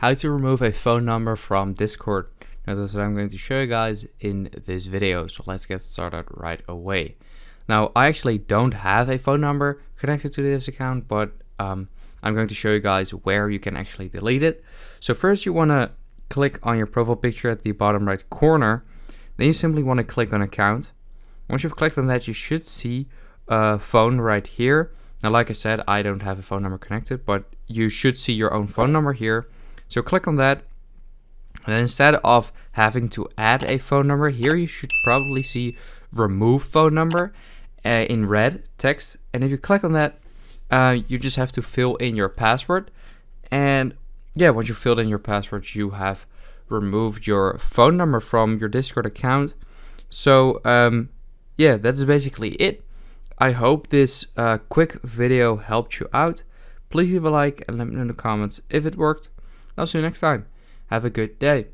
how to remove a phone number from Discord. Now that's what I'm going to show you guys in this video. So let's get started right away. Now I actually don't have a phone number connected to this account, but um, I'm going to show you guys where you can actually delete it. So first you want to click on your profile picture at the bottom right corner. Then you simply want to click on account. Once you've clicked on that, you should see a phone right here. Now, like I said, I don't have a phone number connected, but you should see your own phone number here. So click on that. And instead of having to add a phone number here, you should probably see remove phone number uh, in red text. And if you click on that, uh, you just have to fill in your password. And yeah, once you filled in your password, you have removed your phone number from your Discord account. So um, yeah, that's basically it. I hope this uh, quick video helped you out. Please leave a like and let me know in the comments if it worked. I'll see you next time. Have a good day.